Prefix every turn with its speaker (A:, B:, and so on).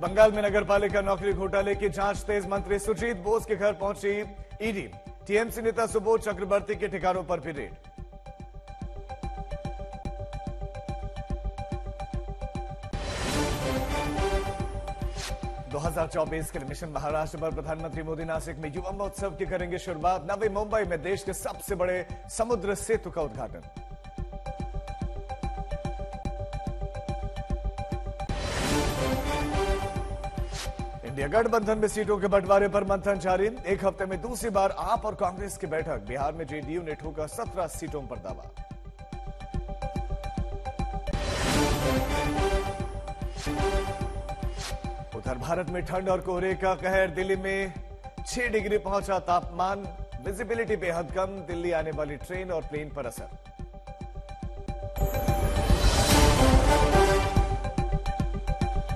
A: बंगाल में नगर पालिका नौकरी घोटाले की जाँच तेज मंत्री सुजीत बोस के घर पहुँची ईडी। टीएमसी नेता सुबोध चक्रवर्ती के ठिकानों पर भी रेड। दो हज़ार चौबीस के मिशन महाराष्ट्र पर प्रधानमंत्री मोदी नासिक में युवा महोत्सव की करेंगे शुरुआत। नवी मुंबई में देश के सबसे बड़े समुद्र सेतु का उद्घाटन। इंडिया गठबंधन में सीटों के बंटवारे पर मंथन जारी। एक हफ़्ते में दूसरी बार आप और कांग्रेस की बैठक। बिहार में जेडीयू ने ठोका सत्रह सीटों पर दावा। उधर भारत में ठंड और कोहरे का कहर। दिल्ली में 6 डिग्री पहुँचा तापमान। विजिबिलिटी बेहद कम। दिल्ली आने वाली ट्रेन और प्लेन पर असर।